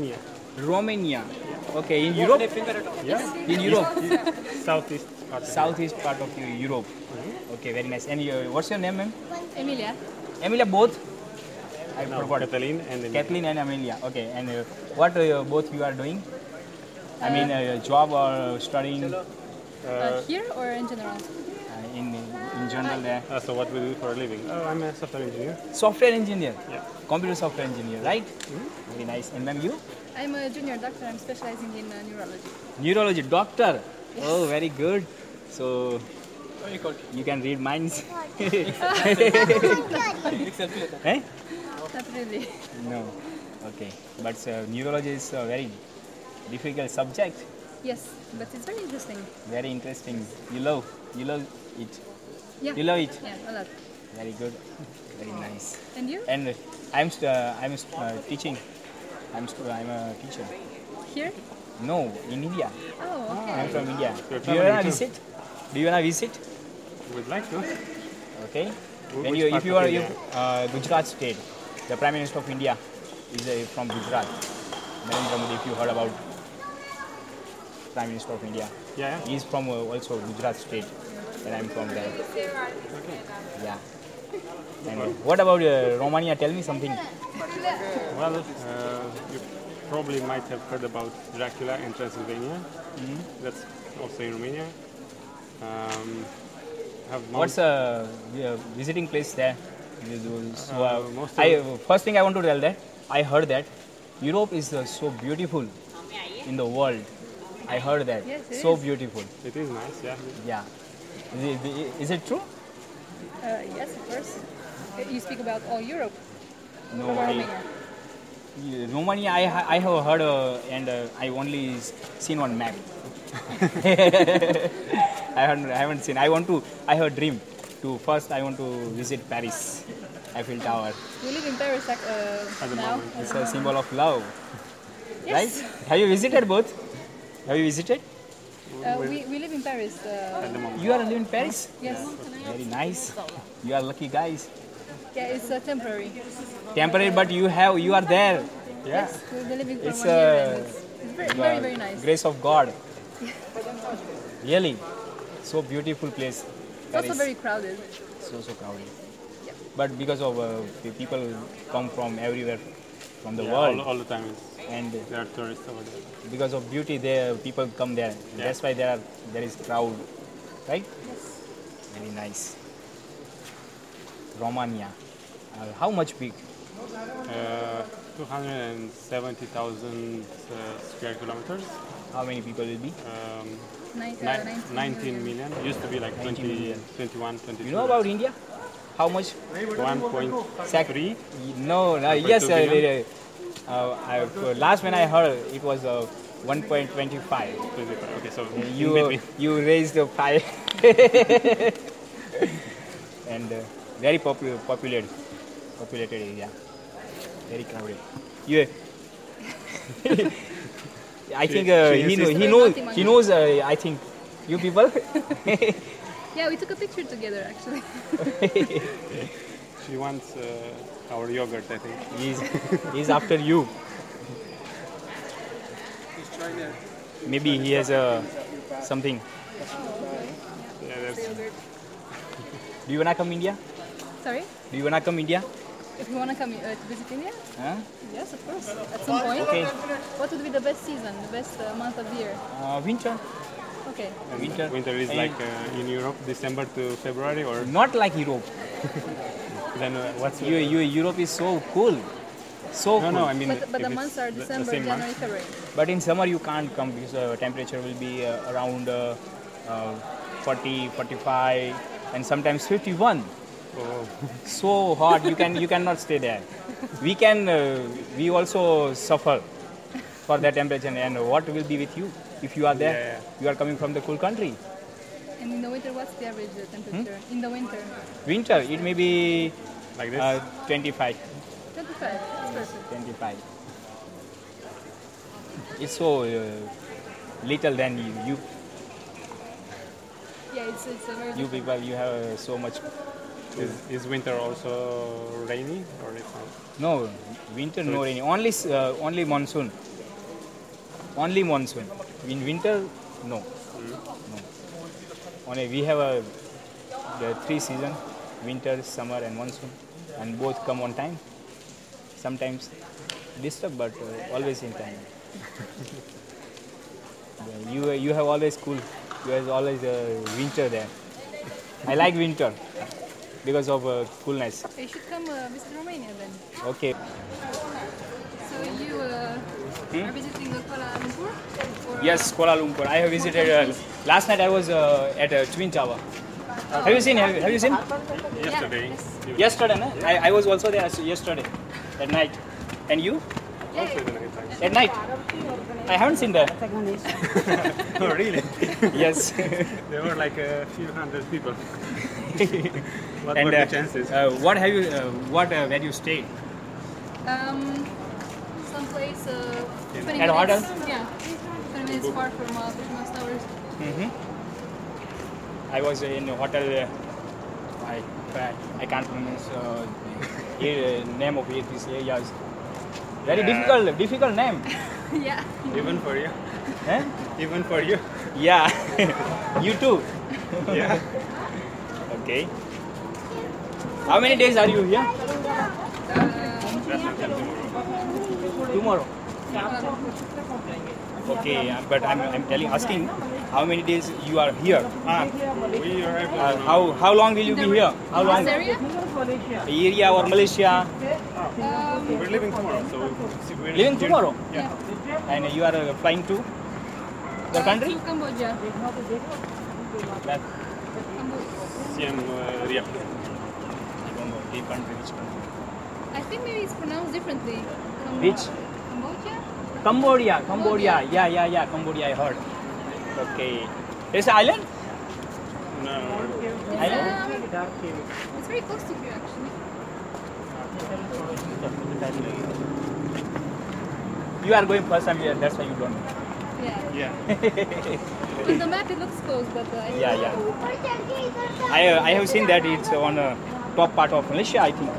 Romania. Romania. Okay, in Europe? Yeah. In Europe? Southeast part. of Southeast part of Eu- Europe. Okay, very nice. And you, what's your name, ma'am? Emilia. Emilia, both? I No, forgot. Catalin and then Kathleen and Amelia. Okay, and uh, what uh, both you are doing? I mean, uh, job or studying uh, Uh, here or in general? In in general? Uh, Uh, so what we do for a living? Oh, I'm a software engineer. software engineer, Yeah. computer software engineer, right? Very nice. And ma'am, you? I'm a junior doctor. I'm specializing in uh, neurology. Neurology, doctor. Oh, very good. So you can read minds. eh? Not really. No. Okay. But uh, neurology is a very difficult subject. Yes, but it's very interesting. Very interesting. You love, you love it. Yeah. You love it. Yeah, a lot. Very good. Very nice. And you? And uh, I'm uh, I'm uh, teaching. I'm I'm a teacher. Here? No, in India. Oh, okay. I'm from India. Do you wanna visit? Do you wanna visit? Would like to. Okay. Wh- When you, if you are India? if, uh, Gujarat state, the Prime Minister of India is uh, from Gujarat. Narendra Modi, if you heard about Prime Minister of India, Yeah. yeah. he is from uh, also Gujarat state, and I'm from there. Yeah. And uh, what about uh, Romania? Tell me something. Well, uh, you probably might have heard about Dracula in Transylvania. Mm-hmm. That's also in Romania. Um, have What's a uh, visiting place there? So, uh, Uh, most I, first thing I want to tell that I heard that Europe is uh, so beautiful in the world. I heard that Yes, it so is. beautiful. It is nice, yeah. Yeah. Is it, is it true? Uh, yes, of course. You speak about all Europe. No. Or I, Romania. Yeah, Romania, I, I have heard uh, and uh, I only s- seen on map. I haven't, I haven't seen. I want to. I have a dream. To first, I want to visit Paris, Eiffel Tower. We live in Paris like, uh, At the now. moment. It's a symbol of love, Yes. right? Have you visited both? Have you visited? Uh, we, we live in Paris. Uh, At the moment. You are living in Paris. yes. Very nice. You are lucky guys. Yeah, it's uh, temporary. Temporary, but you have. You are there. Yeah. Yes, we've been living for It's, one year uh, and it's, it's very, very, very nice. Grace of God. Really, so beautiful place. It's also very crowded. so so crowded. Yeah. But because of uh, the people come from everywhere from the Yeah, world, all, all the time is, and there are tourists over there. because of beauty, there people come there. Yeah. That's why there are there is crowd, right? Very nice. Romania, uh, how much big? Uh, 270,000 uh, square kilometers. How many people will be? Um, Nine, uh, 19 19 million. Used to be like 19 20, million. 21, 22. You know about India? How much? 1.3. No, no yes. Uh, billion? Uh, I, last when I heard, it was uh, 1.25. Okay, so You you raised the five, and uh, very popular, populated, populated area, very crowded. You. I think uh, he know, he knows he knows. Uh, I think you people. Yeah, we took a picture together actually. She wants uh, our yogurt, I think. he's he's after you. Maybe he has uh, something. Yeah, there's, Do you wanna come India? Sorry? Do you wanna come India? If you want to come uh, to visit India? Huh? Yes, of course. At some point. Okay. What would be the best season, the best uh, month of the year? Uh, winter. Okay. and Winter. winter is And- like uh, in Europe, December to February, or Not like Europe. then uh, what's You, you, Europe is so cool. So No, cool. no, I mean, But, but the months are the- the December, same month. January, February. But in summer you can't come because the temperature will be uh, around uh, uh, 40, 45, and sometimes 51. Oh, So hot you can you cannot stay there. We can uh, we also suffer for that temperature. And what will be with you if you are there? Yeah, You are coming from the cool country. And in the winter, what's the average uh, temperature? In the winter? Winter it may be like this? uh, 25. 25. That's 25. It's so uh, little than you. You, Yeah, it's, it's a very you different. people, you have uh, so much. is, is winter also rainy, or it's not? No, winter no rainy. Only uh, only monsoon. Only monsoon. In winter, no. no. Only we have a the three season, winter, summer, and monsoon, and both come on time. Sometimes disturb, but uh, always in time. You you have always cool. You have always uh, winter there. I like winter because of uh, coolness. You should come uh, visit Romania then. Okay. So you uh, are visiting Kuala Lumpur? Yes, Kuala Lumpur. I have visited. Uh, last night I was uh, at uh, Twin Tower. Have you seen? Have, have you seen? Yesterday, yes. you Yesterday, no? I, I was also there yesterday at night. And you? also the night. At night? I haven't seen that. Oh, really? yes. there were like a few hundred people. what and were uh, the chances? uh, what have you? Uh, what? Uh, where you stayed? Um, someplace uh, 20 At a minutes. hotel? Yeah, 20 minutes far from uh, Petronas Towers. hmm I was in a hotel. Uh, I I can't pronounce uh, the name of it. These areas. Very Yeah. difficult. Difficult name. yeah. Even for you? Eh? Even for you? Yeah. you too. Yeah. Okay. How many days are you here? Tomorrow. Tomorrow. Okay, uh, but I'm, I'm telling, asking, how many days you are here? Ah, We arrived uh, how how long will you be here? How long? This area? Area or Malaysia? Um, We're leaving tomorrow, so we're Leaving here- tomorrow? Yeah. And you are uh, flying to the country? To Cambodia. Back. Cambodia. Siem uh, Reap. I don't know the country, which country? I think maybe it's pronounced differently. Cam- Which? Cambodia? Cambodia, Cambodia. Yeah, yeah, yeah, Cambodia. I heard. Okay. It's an island. No. It's, Island? um, it's very close to here actually. You are going first time here. That's why you don't. know. Yeah. Yeah. On the map it looks close, but uh, I Yeah, yeah. I uh, I have seen that it's on uh, top part of Malaysia. I think.